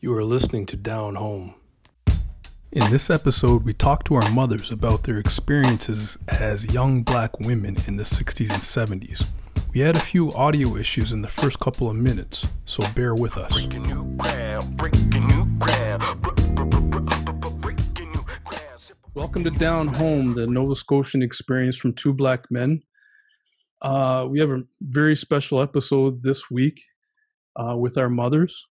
You are listening to Down Home. In this episode, we talk to our mothers about their experiences as young black women in the 60s and 70s. We had a few audio issues in the first couple of minutes, so bear with us. Welcome to Down Home, the Nova Scotian experience from two black men. Uh, we have a very special episode this week uh, with our mothers.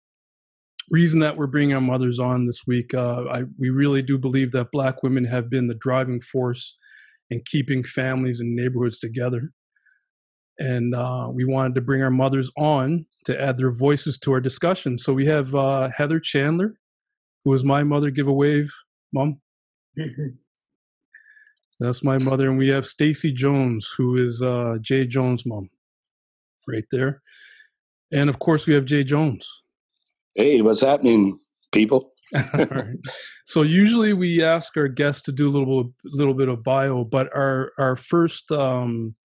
Reason that we're bringing our mothers on this week, uh, I, we really do believe that black women have been the driving force in keeping families and neighborhoods together. And uh, we wanted to bring our mothers on to add their voices to our discussion. So we have uh, Heather Chandler, who is my mother. Give a wave, mom. That's my mother, and we have Stacy Jones, who is uh, Jay Jones' mom, right there, and of course we have Jay Jones. Hey, what's happening, people? right. So usually we ask our guests to do a little little bit of bio, but our our first um,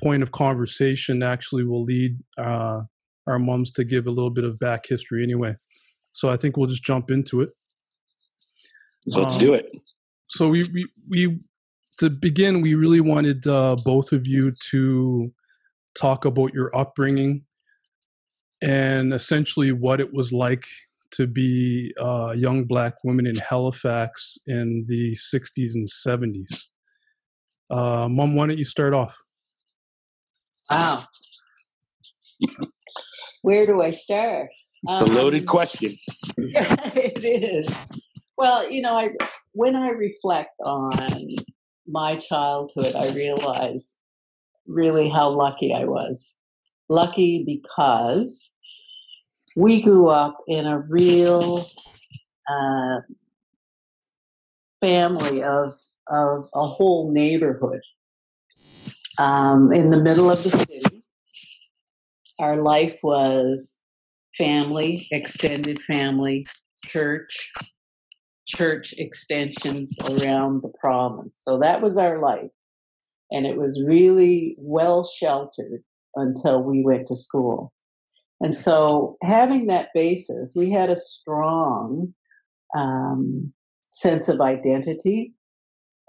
point of conversation actually will lead uh, our moms to give a little bit of back history anyway. So I think we'll just jump into it. Let's um, do it. So we, we we to begin, we really wanted uh, both of you to talk about your upbringing and essentially what it was like to be uh, young black women in Halifax in the 60s and 70s. Uh, Mom, why don't you start off? Wow. Where do I start? It's um, a loaded question. it is. Well, you know, I when I reflect on my childhood, I realize really how lucky I was. Lucky because we grew up in a real uh, family of, of a whole neighborhood um, in the middle of the city. Our life was family, extended family, church, church extensions around the province. So that was our life. And it was really well sheltered until we went to school. And so, having that basis, we had a strong um, sense of identity,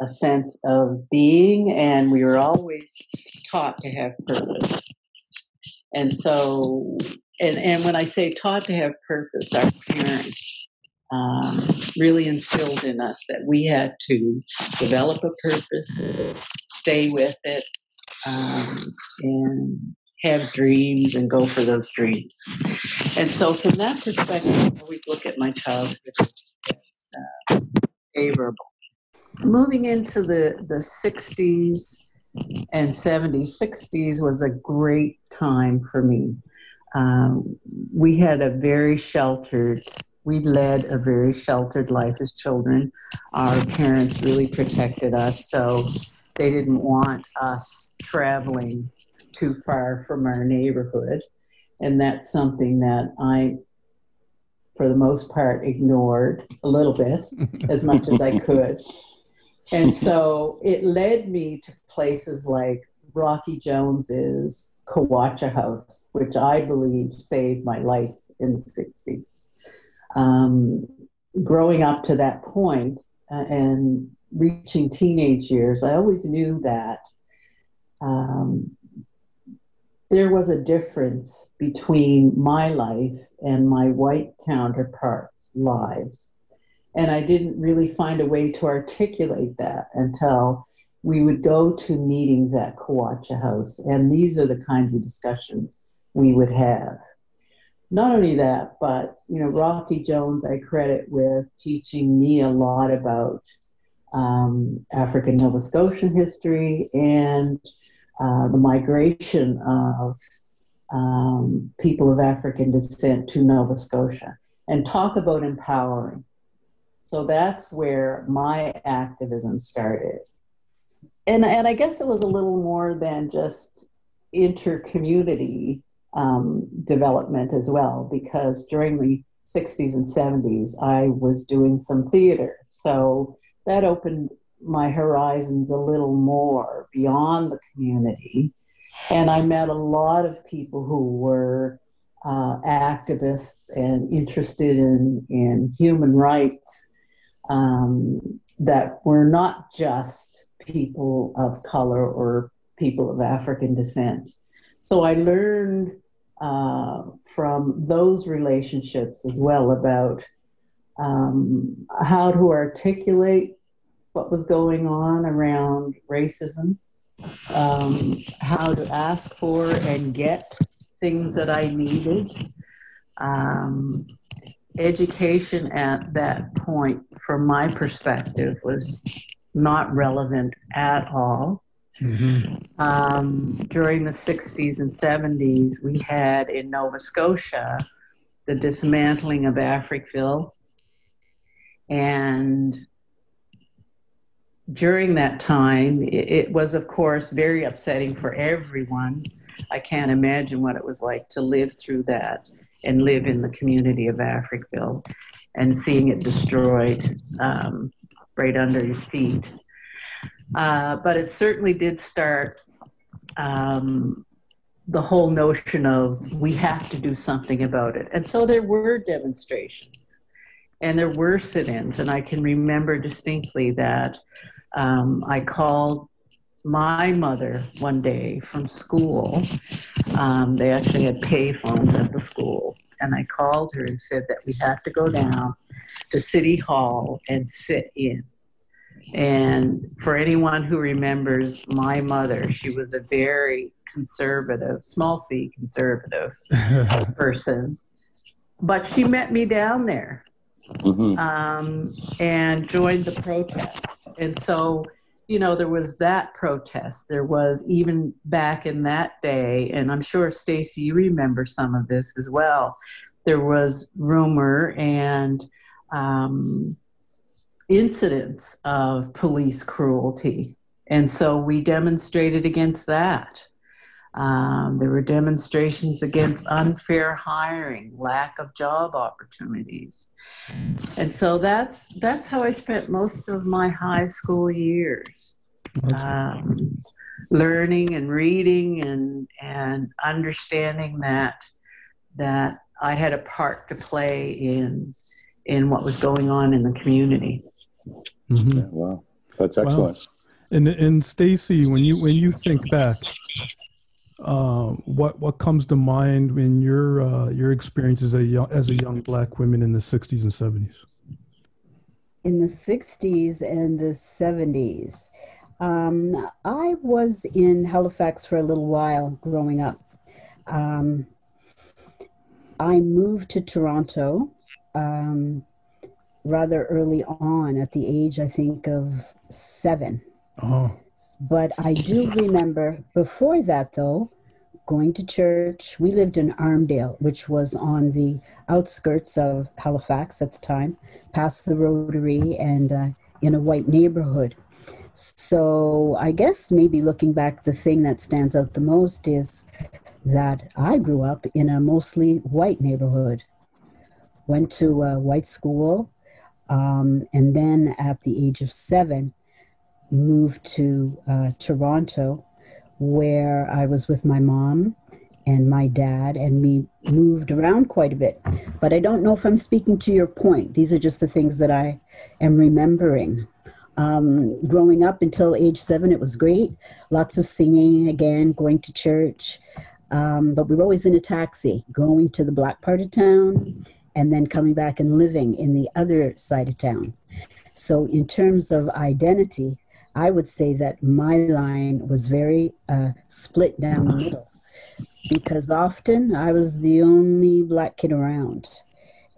a sense of being, and we were always taught to have purpose. And so, and, and when I say taught to have purpose, our parents um, really instilled in us that we had to develop a purpose, stay with it, um, and have dreams and go for those dreams. And so, from that perspective, I always look at my childhood as, uh, favorable. Moving into the, the 60s and 70s, 60s was a great time for me. Um, we had a very sheltered we led a very sheltered life as children. Our parents really protected us, so they didn't want us traveling too far from our neighborhood. And that's something that I, for the most part, ignored a little bit as much as I could. And so it led me to places like Rocky Jones's Kwacha House, which I believe saved my life in the 60s um, growing up to that point, uh, and reaching teenage years, I always knew that um, there was a difference between my life and my white counterparts' lives. And I didn't really find a way to articulate that until we would go to meetings at Kwacha House. And these are the kinds of discussions we would have not only that, but you know, Rocky Jones, I credit with teaching me a lot about um, African Nova Scotian history and uh, the migration of um, people of African descent to Nova Scotia, and talk about empowering. So that's where my activism started. And, and I guess it was a little more than just inter-community um, development as well, because during the 60s and 70s, I was doing some theater. So that opened my horizons a little more beyond the community. And I met a lot of people who were uh, activists and interested in, in human rights um, that were not just people of color or people of African descent. So I learned uh, from those relationships as well about um, how to articulate what was going on around racism, um, how to ask for and get things that I needed. Um, education at that point, from my perspective, was not relevant at all. Mm-hmm. Um, during the 60s and 70s, we had in Nova Scotia the dismantling of Africville. And during that time, it, it was, of course, very upsetting for everyone. I can't imagine what it was like to live through that and live in the community of Africville and seeing it destroyed um, right under your feet. Uh, but it certainly did start um, the whole notion of we have to do something about it. And so there were demonstrations and there were sit ins. And I can remember distinctly that um, I called my mother one day from school. Um, they actually had payphones at the school. And I called her and said that we had to go down to City Hall and sit in and for anyone who remembers my mother, she was a very conservative, small c conservative person. But she met me down there mm-hmm. um, and joined the protest. And so, you know, there was that protest. There was even back in that day, and I'm sure Stacy, you remember some of this as well. There was rumor and um, incidents of police cruelty. And so we demonstrated against that. Um, there were demonstrations against unfair hiring, lack of job opportunities, and so that's that's how I spent most of my high school years, um, learning and reading and and understanding that that I had a part to play in in what was going on in the community. Mm-hmm. Yeah, wow, that's excellent. Wow. And and Stacy, when you when you think back, uh, what what comes to mind in your uh, your experience as a young, as a young black woman in the '60s and '70s? In the '60s and the '70s, um, I was in Halifax for a little while growing up. Um, I moved to Toronto um, rather early on at the age, I think, of seven. Oh. But I do remember before that, though, going to church. We lived in Armdale, which was on the outskirts of Halifax at the time, past the Rotary and uh, in a white neighborhood. So I guess maybe looking back, the thing that stands out the most is that I grew up in a mostly white neighborhood. Went to a white school, um, and then at the age of seven, moved to uh, Toronto, where I was with my mom and my dad, and we moved around quite a bit. But I don't know if I'm speaking to your point. These are just the things that I am remembering. Um, growing up until age seven, it was great. Lots of singing again, going to church. Um, but we were always in a taxi, going to the black part of town and then coming back and living in the other side of town. So, in terms of identity, I would say that my line was very uh, split down the middle because often I was the only black kid around.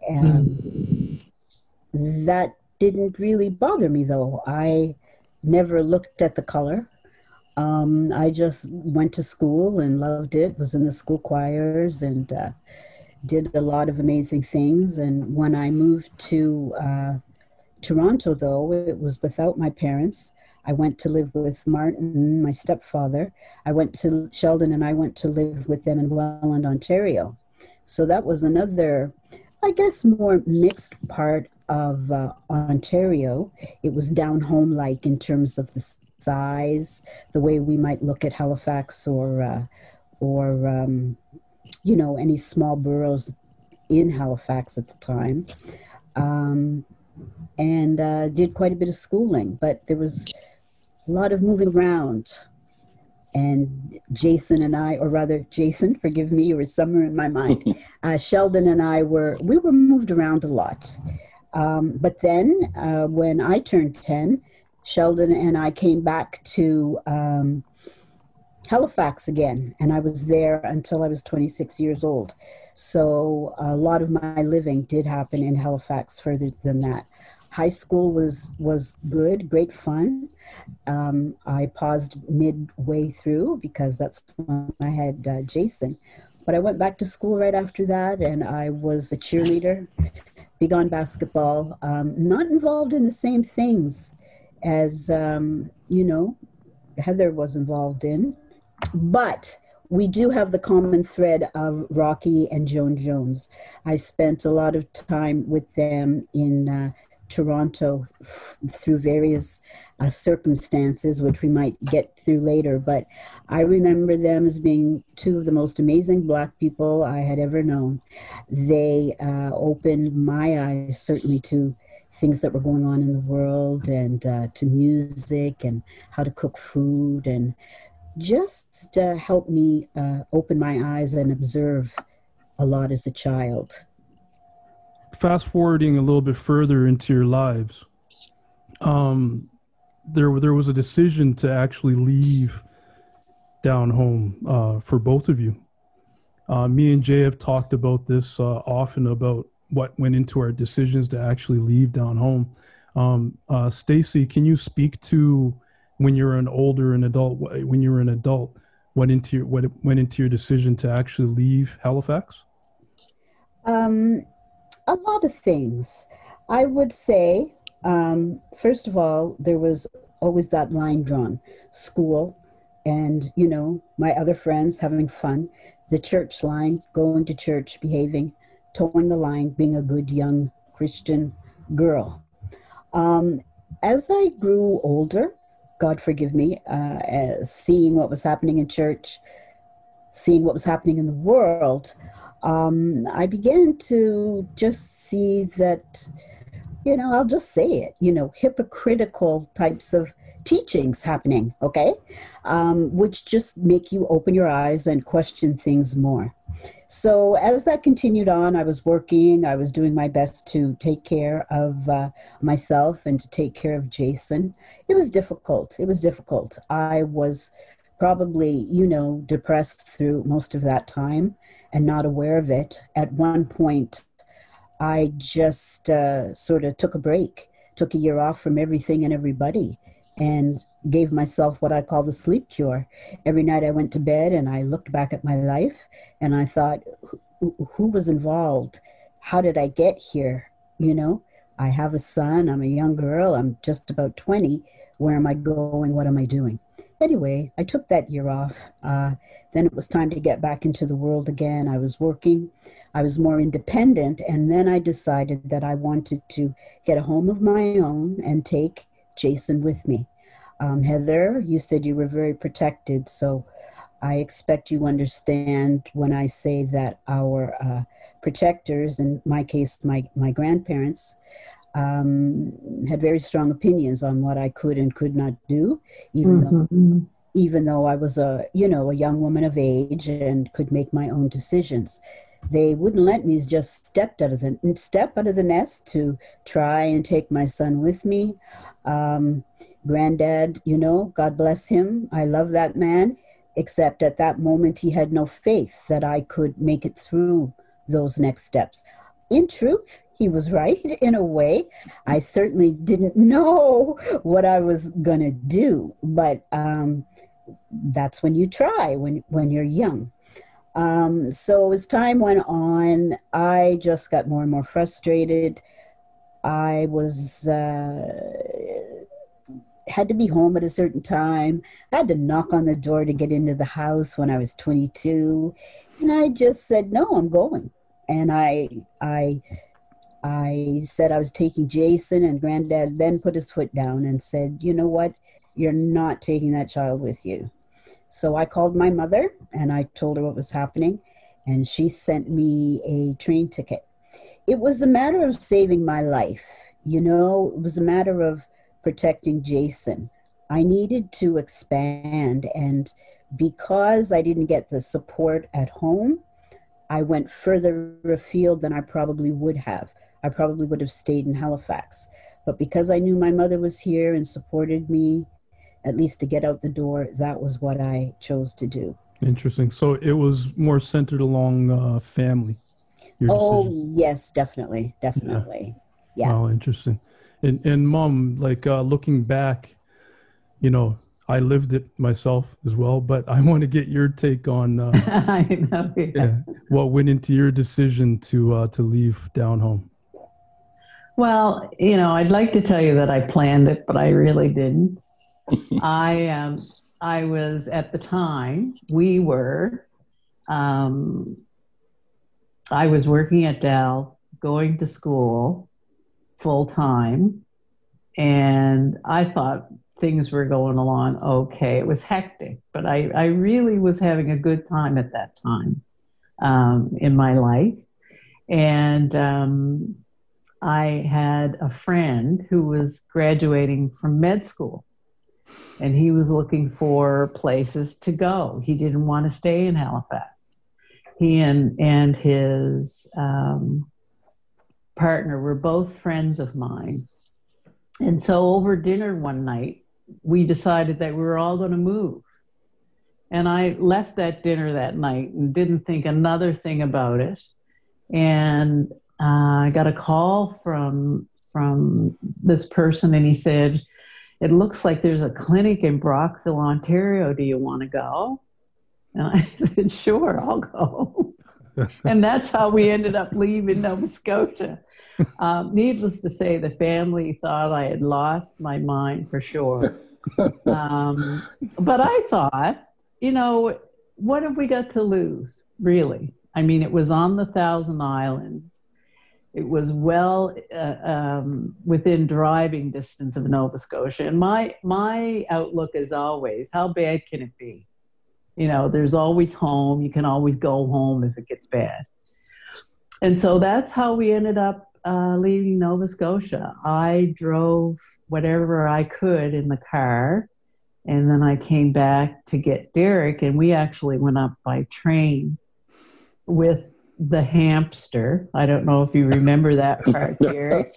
And that didn't really bother me though. I never looked at the color. Um, I just went to school and loved it, was in the school choirs and uh, did a lot of amazing things. And when I moved to uh, Toronto, though, it was without my parents. I went to live with Martin, my stepfather. I went to Sheldon and I went to live with them in Welland, Ontario. So that was another, I guess, more mixed part of uh, Ontario. It was down home like in terms of the size, the way we might look at Halifax or, uh, or, um, you know, any small boroughs in Halifax at the time. Um, and uh, did quite a bit of schooling, but there was a lot of moving around. And Jason and I, or rather, Jason, forgive me, you were somewhere in my mind. uh, Sheldon and I were, we were moved around a lot. Um, but then uh, when I turned 10, Sheldon and I came back to um, Halifax again, and I was there until I was 26 years old. So a lot of my living did happen in Halifax further than that. High school was was good, great fun. Um, I paused midway through because that's when I had uh, Jason. But I went back to school right after that, and I was a cheerleader, big on basketball. Um, not involved in the same things as um, you know Heather was involved in, but we do have the common thread of Rocky and Joan Jones. I spent a lot of time with them in uh, Toronto f- through various uh, circumstances, which we might get through later. But I remember them as being two of the most amazing Black people I had ever known. They uh, opened my eyes certainly to things that were going on in the world and uh, to music and how to cook food and just uh, helped me uh, open my eyes and observe a lot as a child. Fast forwarding a little bit further into your lives, um, there there was a decision to actually leave down home uh, for both of you. Uh, me and Jay have talked about this uh, often about what went into our decisions to actually leave down home. Um, uh, Stacy, can you speak to when you're an older an adult when you were an adult what into your what went into your decision to actually leave halifax um, a lot of things. I would say um, first of all there was always that line drawn school and you know my other friends having fun the church line going to church behaving toeing the line being a good young christian girl. Um, as i grew older God forgive me, uh, seeing what was happening in church, seeing what was happening in the world, um, I began to just see that, you know, I'll just say it, you know, hypocritical types of teachings happening, okay, um, which just make you open your eyes and question things more. So as that continued on, I was working, I was doing my best to take care of uh, myself and to take care of Jason. It was difficult. It was difficult. I was probably, you know, depressed through most of that time and not aware of it. At one point, I just uh, sort of took a break, took a year off from everything and everybody, and gave myself what I call the sleep cure. Every night I went to bed and I looked back at my life and I thought, who, who was involved? How did I get here? You know, I have a son, I'm a young girl, I'm just about 20. Where am I going? What am I doing? Anyway, I took that year off. Uh, then it was time to get back into the world again. I was working, I was more independent, and then I decided that I wanted to get a home of my own and take Jason with me. Um, Heather, you said you were very protected, so I expect you understand when I say that our uh, protectors, in my case, my, my grandparents, um, had very strong opinions on what I could and could not do, even mm-hmm. though even though I was a you know a young woman of age and could make my own decisions. They wouldn't let me just step out of the step out of the nest to try and take my son with me. Um, granddad, you know, God bless him. I love that man, except at that moment he had no faith that I could make it through those next steps. In truth, he was right in a way. I certainly didn't know what I was going to do, but um, that's when you try when when you're young. Um, so as time went on, I just got more and more frustrated. I was uh, had to be home at a certain time. I had to knock on the door to get into the house when I was 22, and I just said, "No, I'm going." And I, I, I said I was taking Jason, and Granddad then put his foot down and said, "You know what? You're not taking that child with you." So I called my mother and I told her what was happening, and she sent me a train ticket. It was a matter of saving my life. You know, it was a matter of protecting Jason. I needed to expand, and because I didn't get the support at home, I went further afield than I probably would have. I probably would have stayed in Halifax. But because I knew my mother was here and supported me, at least to get out the door, that was what I chose to do. Interesting. So it was more centered along uh, family. Oh yes, definitely, definitely. Yeah. yeah. Wow, interesting. And and mom, like uh, looking back, you know, I lived it myself as well, but I want to get your take on. Uh, I know. Yeah. yeah. What went into your decision to uh, to leave down home? Well, you know, I'd like to tell you that I planned it, but I really didn't. I um, I was at the time we were. Um, I was working at Dal, going to school full time, and I thought things were going along okay. It was hectic, but I, I really was having a good time at that time um, in my life. And um, I had a friend who was graduating from med school and he was looking for places to go. He didn't want to stay in Halifax. He and and his um, partner were both friends of mine, and so over dinner one night, we decided that we were all going to move. And I left that dinner that night and didn't think another thing about it. And uh, I got a call from from this person, and he said, it looks like there's a clinic in Brockville, Ontario. Do you want to go? And I said, sure, I'll go. and that's how we ended up leaving Nova Scotia. Um, needless to say, the family thought I had lost my mind for sure. Um, but I thought, you know, what have we got to lose, really? I mean, it was on the Thousand Islands. It was well uh, um, within driving distance of Nova Scotia. And my, my outlook is always, how bad can it be? You know, there's always home. You can always go home if it gets bad. And so that's how we ended up uh, leaving Nova Scotia. I drove whatever I could in the car. And then I came back to get Derek, and we actually went up by train with the hamster. I don't know if you remember that part, Gary.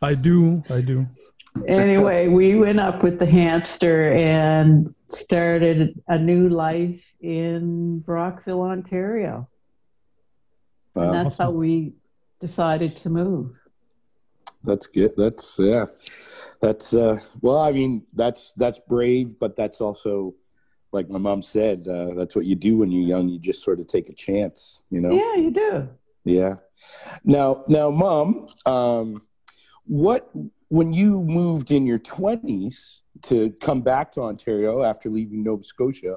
I do. I do. Anyway, we went up with the hamster and started a new life in Brockville, Ontario. Wow. And that's awesome. how we decided to move. That's good. That's yeah. That's uh well, I mean, that's that's brave, but that's also like my mom said, uh, that's what you do when you're young. You just sort of take a chance, you know? Yeah, you do. Yeah. Now, now, mom, um, what when you moved in your twenties to come back to Ontario after leaving Nova Scotia,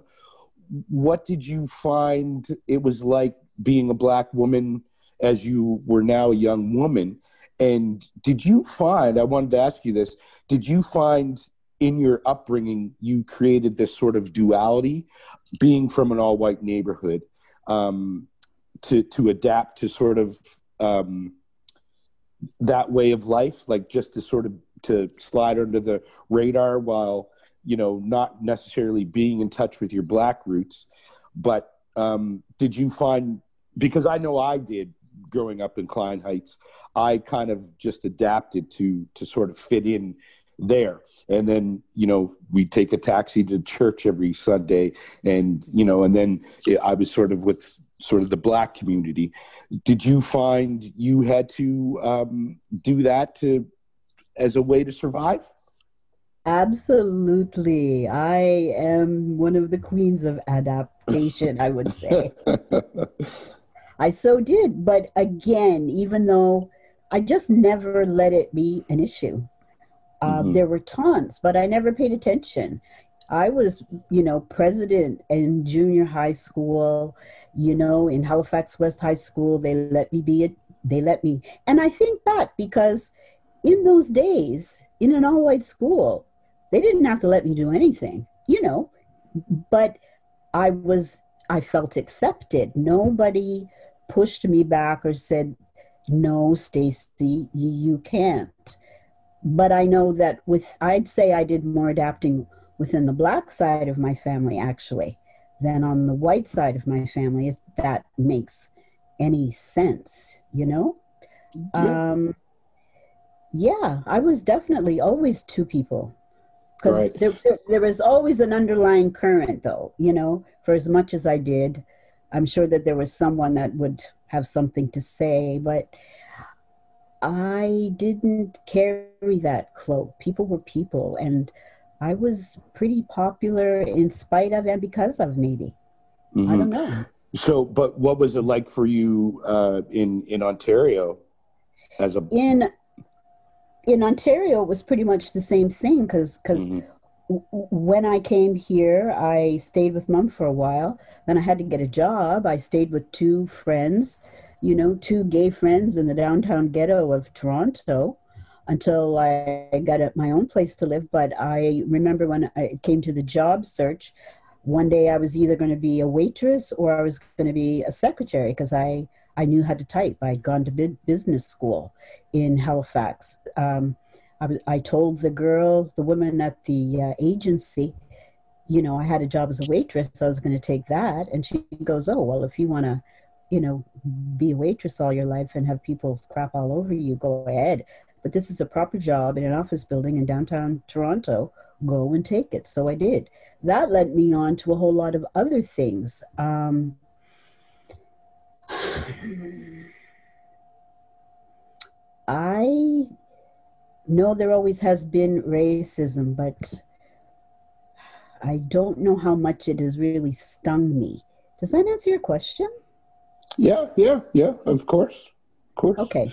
what did you find it was like being a black woman as you were now a young woman? And did you find? I wanted to ask you this: Did you find in your upbringing, you created this sort of duality, being from an all-white neighborhood, um, to to adapt to sort of um, that way of life, like just to sort of to slide under the radar while you know not necessarily being in touch with your black roots. But um, did you find? Because I know I did growing up in Klein Heights, I kind of just adapted to to sort of fit in there. And then you know we take a taxi to church every sunday. And you know and then i was sort of with sort of the black community. Did you find you had to um, do that to as a way to survive? Absolutely. I am one of the queens of adaptation i would say. I so did. But again even though i just never let it be an issue um, mm-hmm. There were taunts, but I never paid attention. I was, you know, president in junior high school, you know, in Halifax West High School. They let me be, a, they let me. And I think back because in those days, in an all white school, they didn't have to let me do anything, you know, but I was I felt accepted. Nobody pushed me back or said, "No, Stacy, you, you can't." But I know that with I'd say I did more adapting within the black side of my family actually than on the white side of my family, if that makes any sense, you know? Yeah. Um, yeah, I was definitely always two people. Because Right. there, there, there was always an underlying current, though, you know, for as much as I did. I'm sure that there was someone that would have something to say, but I didn't carry that cloak. People were people, and I was pretty popular in spite of and because of maybe. I Mhm. don't know. So, but what was it like for you uh, in in Ontario as a? In in Ontario, it was pretty much the same thing because because Mhm. when I came here, I stayed with mom for a while. Then I had to get a job. I stayed with two friends, you know, two gay friends in the downtown ghetto of Toronto until I got my own place to live. But I remember when I came to the job search, one day I was either going to be a waitress or I was going to be a secretary because I, I knew how to type. I'd gone to business school in Halifax. Um, I, was, I told the girl, the woman at the uh, agency, you know, I had a job as a waitress, so I was going to take that. And she goes, Oh, well, if you want to, you know, be a waitress all your life and have people crap all over you, go ahead. But this is a proper job in an office building in downtown Toronto. Go and take it. So I did. That led me on to a whole lot of other things. Um, I know there always has been racism, but I don't know how much it has really stung me. Does that answer your question? Yeah, yeah, yeah. Of course, of course. Okay.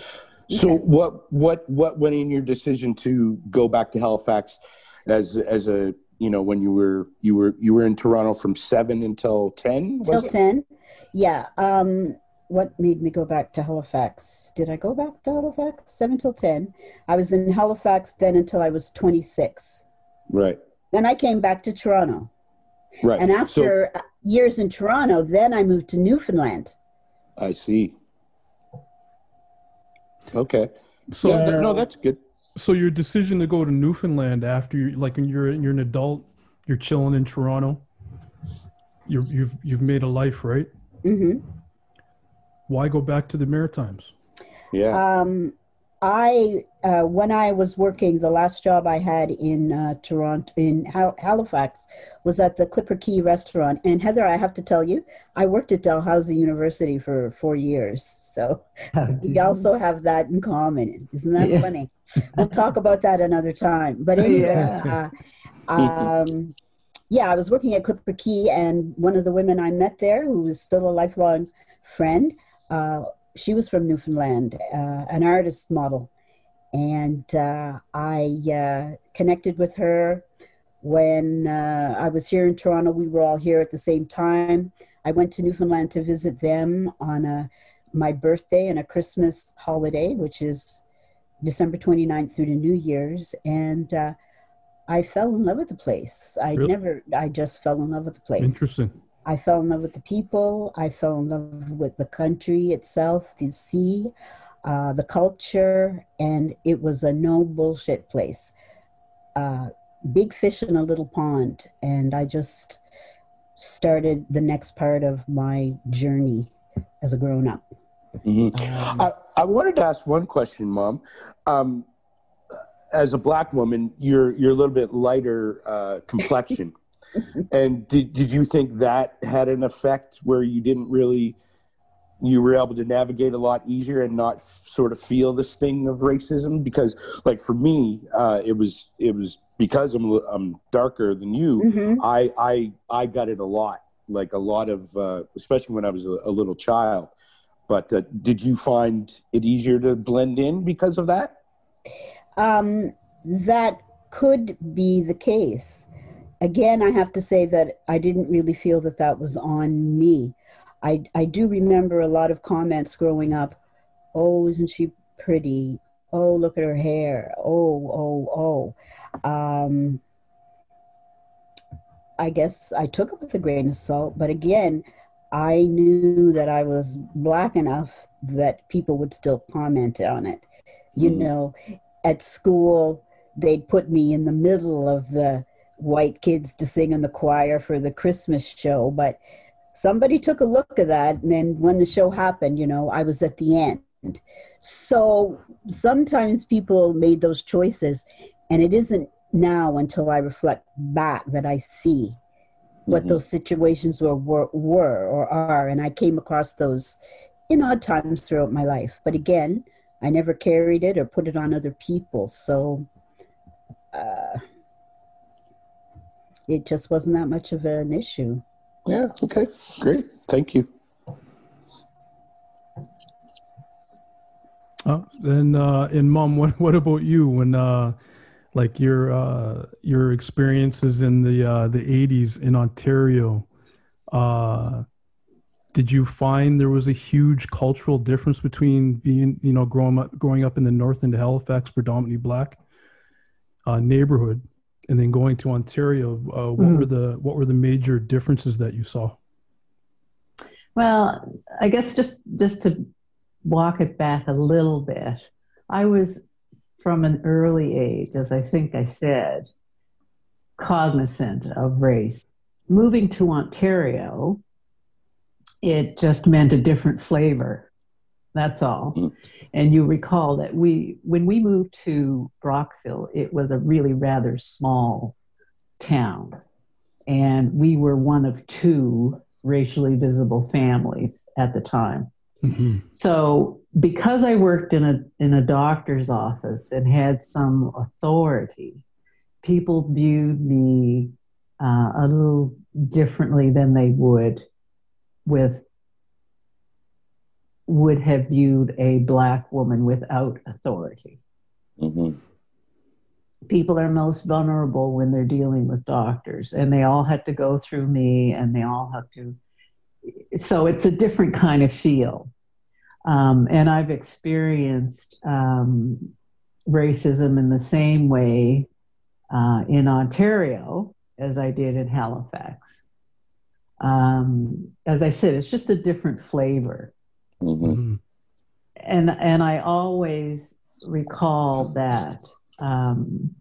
So, Okay. what what what went in your decision to go back to Halifax as as a you know when you were you were you were in Toronto from seven until ten? Till 10. Yeah. Um, what made me go back to Halifax? Did I go back to Halifax? 7 till 10. I was in Halifax then until I was 26. Right, Then I came back to Toronto. right. And after years in Toronto, then I moved to Newfoundland. So, I see. Okay. So, yeah, no, that's good. so your decision to go to Newfoundland after you, like when you're you're an adult, you're chilling in Toronto. You're, you've you've made a life, right? hmm Why go back to the Maritimes? Yeah. Um, I uh, when I was working, the last job I had in uh, Toronto, in Hal- Halifax, was at the Clipper Cay restaurant. And Heather, I have to tell you, I worked at Dalhousie University for four years, so we also have that in common. Isn't that Yeah. funny? We'll talk about that another time. But anyway, Yeah. uh, um, yeah, I was working at Clipper Cay, and one of the women I met there, who is still a lifelong friend, uh, she was from Newfoundland, uh, an artist model. And uh, I uh, connected with her when uh, I was here in Toronto. We were all here at the same time. I went to Newfoundland to visit them on a, my birthday and a Christmas holiday, which is December 29th through to New Year's. And uh, I fell in love with the place. I Really? never, I just fell in love with the place. Interesting. I fell in love with the people. I fell in love with the country itself, the sea, uh, the culture, and it was a no bullshit place. Uh, big fish in a little pond, and I just started the next part of my journey as a grown up. Mhm. Um, I, I wanted to ask one question, Mom. Um, as a black woman, you're you're a little bit lighter uh, complexion, and did did you think that had an effect where you didn't really you were able to navigate a lot easier and not f- sort of feel the sting of racism? Because, like for me, uh, it was it was because I'm I'm darker than you. mhm. I I I got it a lot, like a lot of, uh, especially when I was a, a little child. But uh, did you find it easier to blend in because of that? Um, that could be the case. Again, I have to say that I didn't really feel that that was on me. I, I do remember a lot of comments growing up. Oh, isn't she pretty? Oh, look at her hair. Oh, oh, oh. Um, I guess I took it with a grain of salt, but again, I knew that I was black enough that people would still comment on it. You Mhm. know, at school, they'd put me in the middle of the white kids to sing in the choir for the Christmas show, but somebody took a look at that. And then when the show happened, you know, I was at the end. So sometimes people made those choices, and it isn't now until I reflect back that I see what Mhm. those situations were, were were or are and i came across those in odd times throughout my life but again i never carried it or put it on other people so uh, it just wasn't that much of an issue Yeah. Okay. Great. Thank you. Uh, and uh, and mom, what what about you? When uh, like your uh, your experiences in the uh, the '80s in Ontario, uh, did you find there was a huge cultural difference between being you know growing up growing up in the north into Halifax, predominantly black uh, neighborhood, and then going to Ontario? Uh, what Mm. were the what were the major differences that you saw? Well, I guess just just to walk it back a little bit, I was from an early age, as I think I said, cognizant of race. Moving to Ontario, it just meant a different flavor. That's all. Mm. And you recall that we, when we moved to Brockville, it was a really rather small town. And we were one of two racially visible families at the time. Mm-hmm. So because I worked in a in a doctor's office and had some authority, people viewed me uh, a little differently than they would with would have viewed a black woman without authority. hmm People are most vulnerable when they're dealing with doctors, and they all had to go through me, and they all have to. So it's a different kind of feel. Um, and I've experienced um, racism in the same way uh, in Ontario as I did in Halifax. Um, as I said, it's just a different flavor. Hmm Mm-hmm. And, and I always recall that um,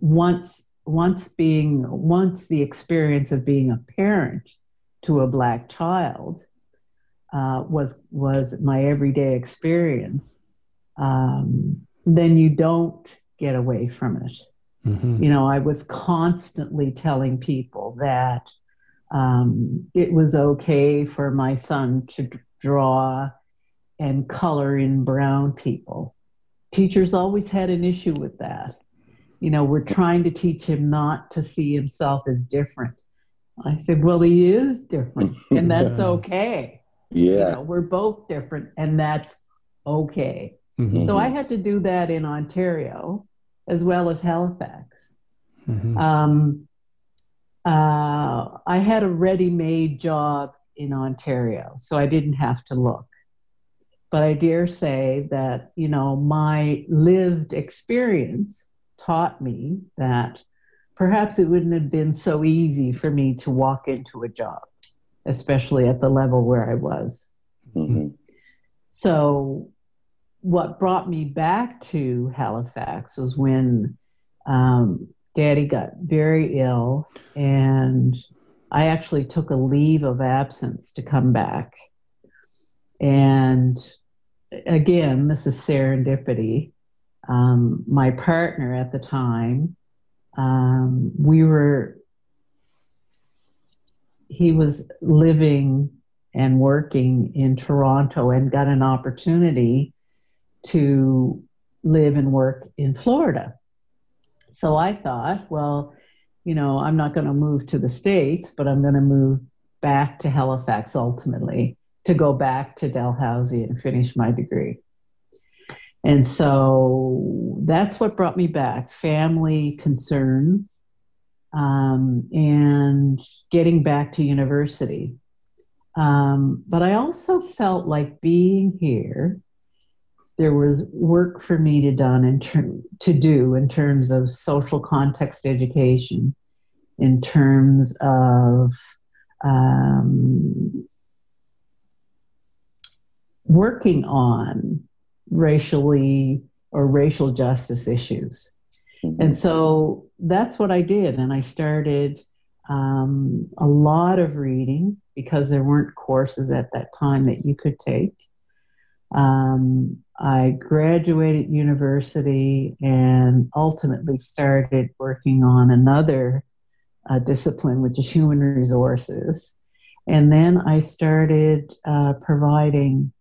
once, once being, once the experience of being a parent to a black child, uh, was was my everyday experience, um, then you don't get away from it. Mm-hmm. You know, I was constantly telling people that um, it was okay for my son to draw and color in brown people. Teachers always had an issue with that. You know, we're trying to teach him not to see himself as different. I said, well, he is different, and that's Yeah. okay you Yeah. know we're both different and that's okay Mm-hmm. so i had to do that in ontario as well as halifax Mm-hmm. um, uh, i had a ready-made job in ontario so i didn't have to look. But i dare say that you know my lived experience taught me that perhaps it wouldn't have been so easy for me to walk into a job especially at the level where i was. Hmm so, what brought me back to Halifax was when um, Daddy got very ill, and I actually took a leave of absence to come back. And again, this is serendipity. Um, my partner at the time, um, we were, he was living and working in Toronto and got an opportunity to live and work in Florida. So I thought, well, you know, I'm not going to move to the States, but I'm going to move back to Halifax ultimately to go back to Dalhousie and finish my degree. And so that's what brought me back family concerns um, and getting back to university. Um, but I also felt like being here, there was work for me to done in ter- to do in terms of social context education, in terms of um, working on racially or racial justice issues. Mm-hmm. And so that's what I did. And I started um, a lot of reading because there weren't courses at that time that you could take. Um, I graduated university and ultimately started working on another uh, discipline, which is human resources. And then I started uh, providing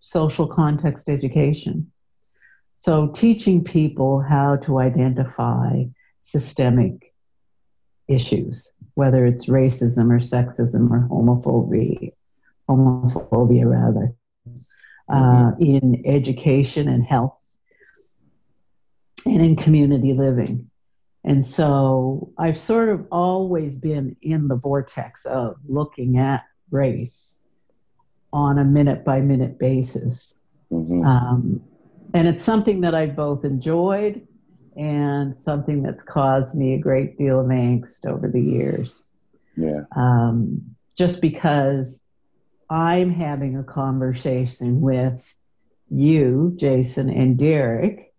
social context education. So, teaching people how to identify systemic issues, whether it's racism or sexism or homophobia, homophobia rather, uh, mm-hmm. in education and health and in community living. And so I've sort of always been in the vortex of looking at race on a minute by minute basis. Mm-hmm. Um, and it's something that I've both enjoyed and something that's caused me a great deal of angst over the years. Yeah. Um, just because I'm having a conversation with you, Jason, and Derek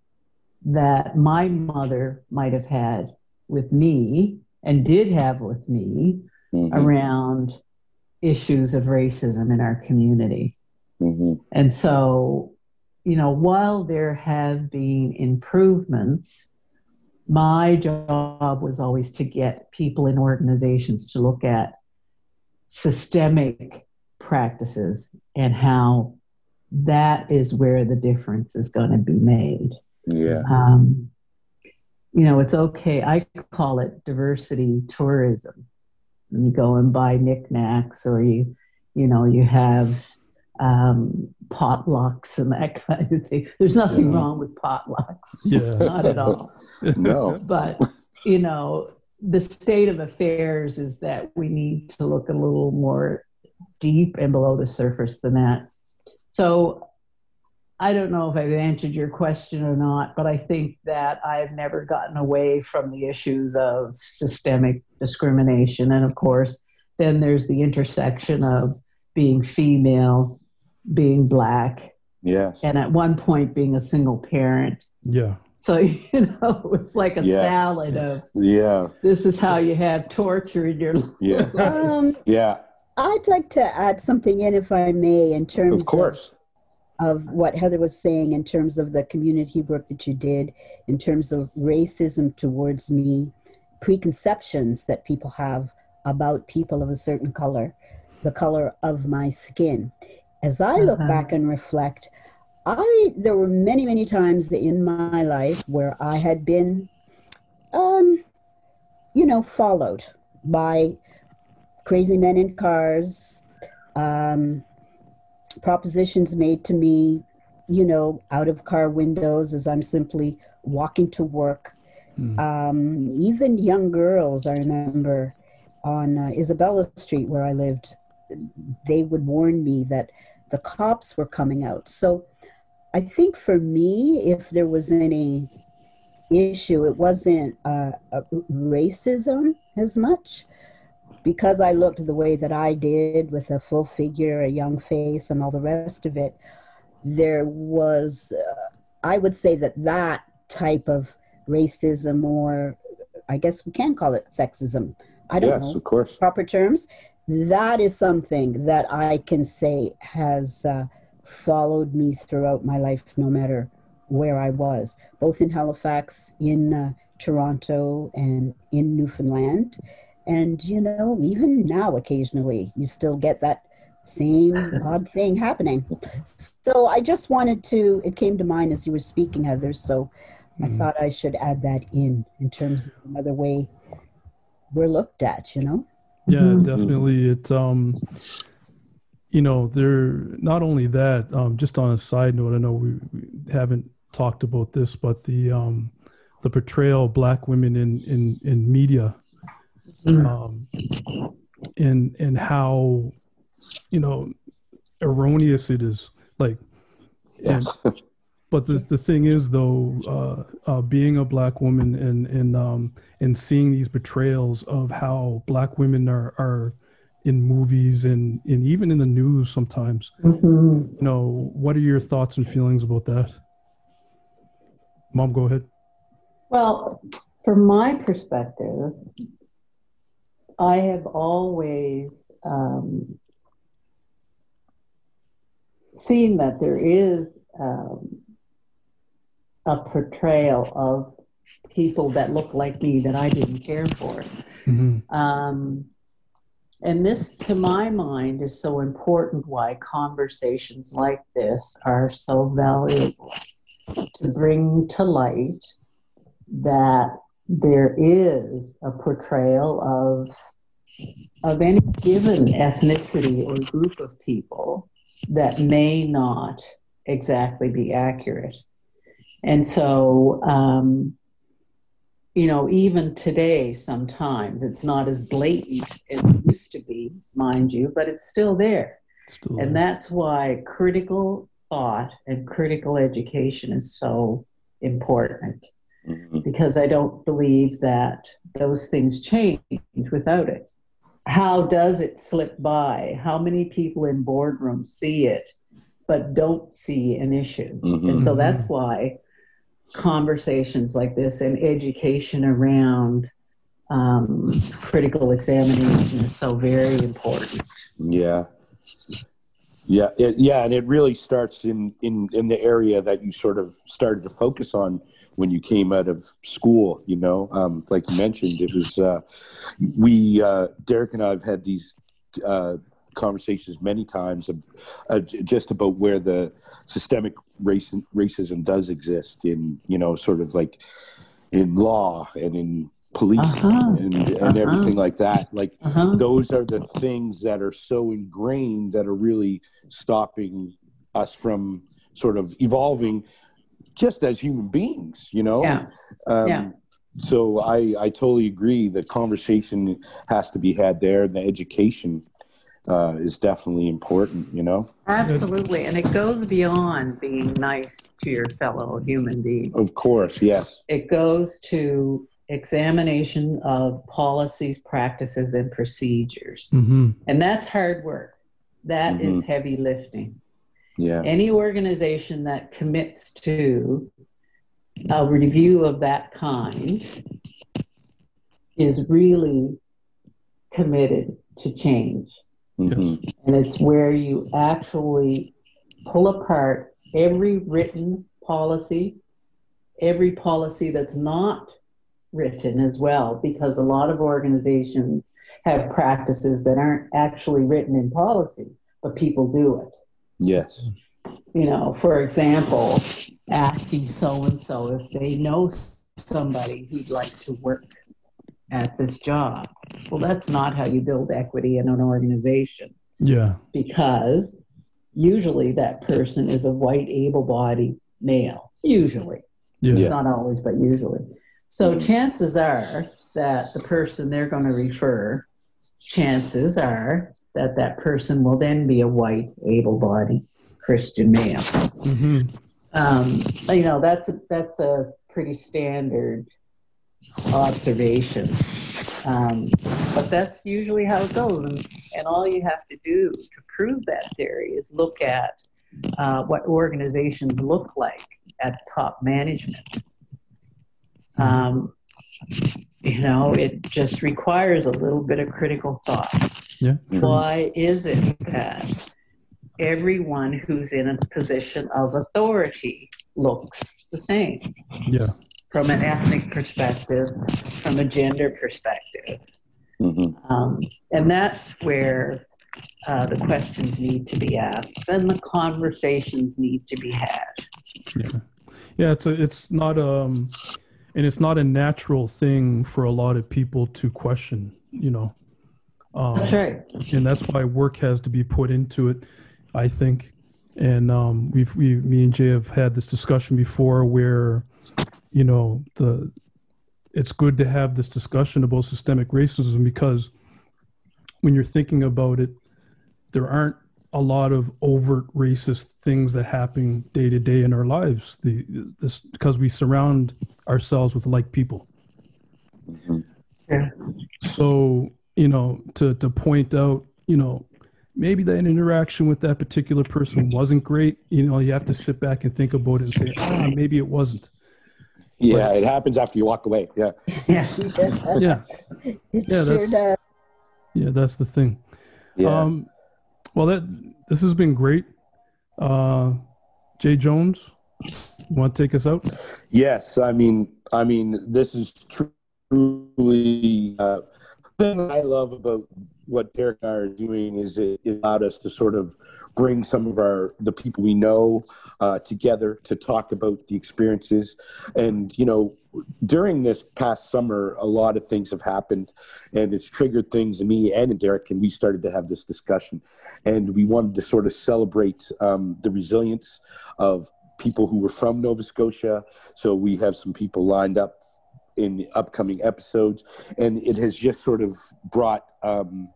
that my mother might have had with me and did have with me mm-hmm. around issues of racism in our community. Mm-hmm. And so, you know, while there have been improvements, my job was always to get people in organizations to look at systemic practices and how that is where the difference is going to be made. Yeah. Um, you know, it's okay. I call it diversity tourism you go and buy knickknacks or you you know you have um, potlucks and that kind of thing there's nothing yeah. wrong with potlucks yeah. not at all no but you know the state of affairs is that we need to look a little more deep and below the surface than that so I don't know if I've answered your question or not, but I think that I've never gotten away from the issues of systemic discrimination. And of course, then there's the intersection of being female, being black, yes, and at one point being a single parent. Yeah. So you know, it's like a yeah. salad of yeah. This is how you have torture in your life. Yeah. Um, yeah. I'd like to add something in, if I may, in terms of course. Of, of what Heather was saying in terms of the community work that you did, in terms of racism towards me, preconceptions that people have about people of a certain color, the color of my skin. As I look uh-huh. back and reflect, I there were many many times in my life where I had been, um, you know, followed by crazy men in cars, um, propositions made to me, you know, out of car windows as I'm simply walking to work. Mm. Um, even young girls, I remember on uh, Isabella Street where I lived, they would warn me that the cops were coming out. So I think for me, if there was any issue, it wasn't uh, racism as much because I looked the way that I did with a full figure, a young face, and all the rest of it, there was, uh, I would say that that type of racism, or I guess we can call it sexism. I don't yes, know. of course. Proper terms. That is something that I can say has uh, followed me throughout my life, no matter where I was, both in Halifax, in uh, Toronto, and in Newfoundland and, you know, even now, occasionally, you still get that same odd thing happening. So I just wanted to, it came to mind as you were speaking, Heather. So mm-hmm. I thought I should add that in, in terms of another way we're looked at, you know? Yeah, mm-hmm. definitely. It, um, you know, there, not only that, um, just on a side note, I know we, we haven't talked about this, but the, um, the portrayal of black women in, in, in media. Um, and and how you know erroneous it is. Like, and, yes. but the the thing is though, uh, uh, being a black woman and and um, and seeing these betrayals of how black women are are in movies and, and even in the news sometimes. Mhm. You know, what are your thoughts and feelings about that? Mom, go ahead. Well, from my perspective, I have always um, seen that there is um, a portrayal of people that look like me that I didn't care for. hmm Um, and this, to my mind, is so important why conversations like this are so valuable to bring to light that there is a portrayal of of any given ethnicity or group of people that may not exactly be accurate. And so, um, you know, even today, sometimes it's not as blatant as it used to be, mind you, but it's still there. Still And there. that's why critical thought and critical education is so important Mhm. because I don't believe that those things change without it. How does it slip by? How many people in boardrooms see it but don't see an issue? Mhm. And so that's why conversations like this and education around um, critical examination is so very important. Yeah. Yeah, it, yeah, and it really starts in, in in the area that you sort of started to focus on when you came out of school. You know, um, like you mentioned, it was uh, we uh, Derek and I have had these uh, conversations many times, uh, just about where the systemic race racism does exist in you know sort of like in law and in police Uh-huh. and and Uh-huh. everything like that. Like Uh-huh. those are the things that are so ingrained that are really stopping us from sort of evolving just as human beings you know Yeah. um, Yeah. so i i totally agree the conversation has to be had there and the education uh, is definitely important you know Absolutely. And it goes beyond being nice to your fellow human being. of course yes It goes to examination of policies, practices, and procedures. hmm And that's hard work. That is heavy lifting. Yeah Any organization that commits to a review of that kind is really committed to change. Mhm. and it's where you actually pull apart every written policy, every policy that's not written as well, because a lot of organizations have practices that aren't actually written in policy, but people do it. Yes You know, for example, asking so and so if they know somebody who'd like to work at this job. Well, that's not how you build equity in an organization Yeah. because usually that person is a white, able bodied male. Usually. Yeah. Yeah. Not always, but usually. So chances are that the person they're going to refer, chances are that that person will then be a white, able bodied Christian male. hmm Um, you know, that's a, that's a pretty standard observation. Um, but that's usually how it goes. And, and all you have to do to prove that theory is look at uh, what organizations look like at top management. Um, you know, it just requires a little bit of critical thought. Yeah. True. Why is it that everyone who's in a position of authority looks the same Yeah. from an ethnic perspective, from a gender perspective? Mhm. Um, and that's where uh, the questions need to be asked and the conversations need to be had. Yeah. Yeah. It's a, it's not um, and it's not a natural thing for a lot of people to question. You know. Um, That's right. and that's why work has to be put into it i think and um, we've we me and jay have had this discussion before where you know the it's good to have this discussion about systemic racism because when you're thinking about it there aren't a lot of overt racist things that happen day to day in our lives the this because we surround ourselves with like people Mhm. Yeah. so you know to to point out you know, maybe that interaction with that particular person wasn't great. You know, you have to sit back and think about it and say, ah, maybe it wasn't. Yeah, it happens after you walk away. Yeah. Yeah. Yeah. It Yeah, sure that's- does. Yeah, that's the thing. Yeah. Um, well, that this has been great. Uh, Jay Jones, want to take us out? Yes, I mean, I mean, this is truly uh, thing I love about what Derek and I are doing is it, it allowed us to sort of bring some of our the people we know uh, together to talk about the experiences, and you know, during this past summer, a lot of things have happened, and it's triggered things in me and in Derek, and we started to have this discussion, and we wanted to sort of celebrate um, the resilience of people who were from Nova Scotia. So we have some people lined up in upcoming episodes, and it has just sort of brought um,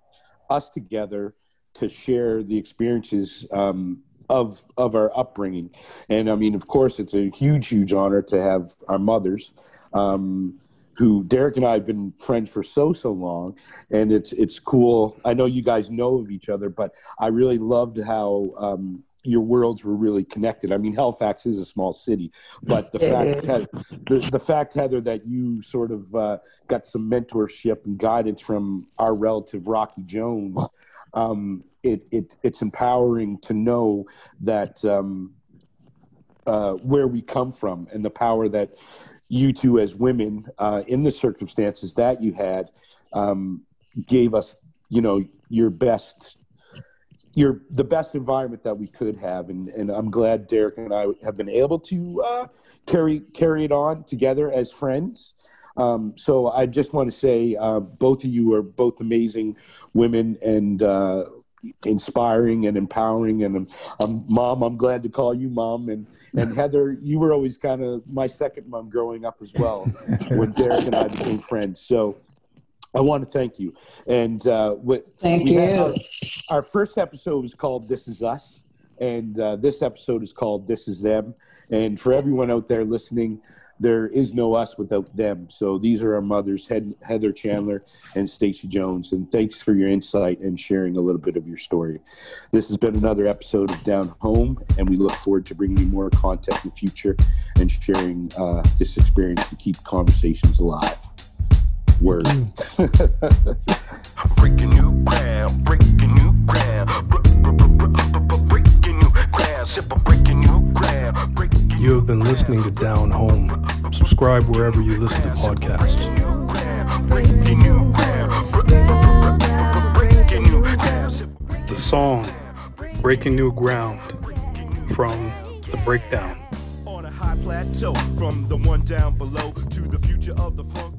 us together to share the experiences um, of of our upbringing. And I mean, of course, it's a huge, huge honor to have our mothers. Um, who Derek and I have been friends for so so long, and it's it's cool. I know you guys know of each other, but I really loved how um, your worlds were really connected. I mean, Halifax is a small city, but the fact that the, the fact Heather that you sort of uh, got some mentorship and guidance from our relative Rocky Jones, um, it, it it's empowering to know that um, uh, where we come from and the power that you two as women uh, in the circumstances that you had um, gave us you know your best your the best environment that we could have. And, and i'm glad derek and i have been able to uh, carry carry it on together as friends. Um, so i just want to say uh, both of you are both amazing women and uh, inspiring and empowering and um, mom i'm glad to call you mom. And and heather you were always kind of my second mom growing up as well when derek and i became friends. So i want to thank you. And uh, what Thank we had our, you. our first episode was called this is us. And uh, this episode is called this is them. And for everyone out there listening there is no us without them. So these are our mothers heather chandler and stacy jones. And thanks for your insight and sharing a little bit of your story. This has been another episode of down home and we look forward to bringing you more content in the future and sharing uh, this experience to keep conversations alive. Word. Breaking new ground, breaking new ground, Br- br- br- br- br- br- breaking new ground, breaking new ground, You have been listening to Down Home. Subscribe wherever you listen to podcasts. The song Breaking New Ground from The Breakdown. on a high plateau from the one down below to the future of the funk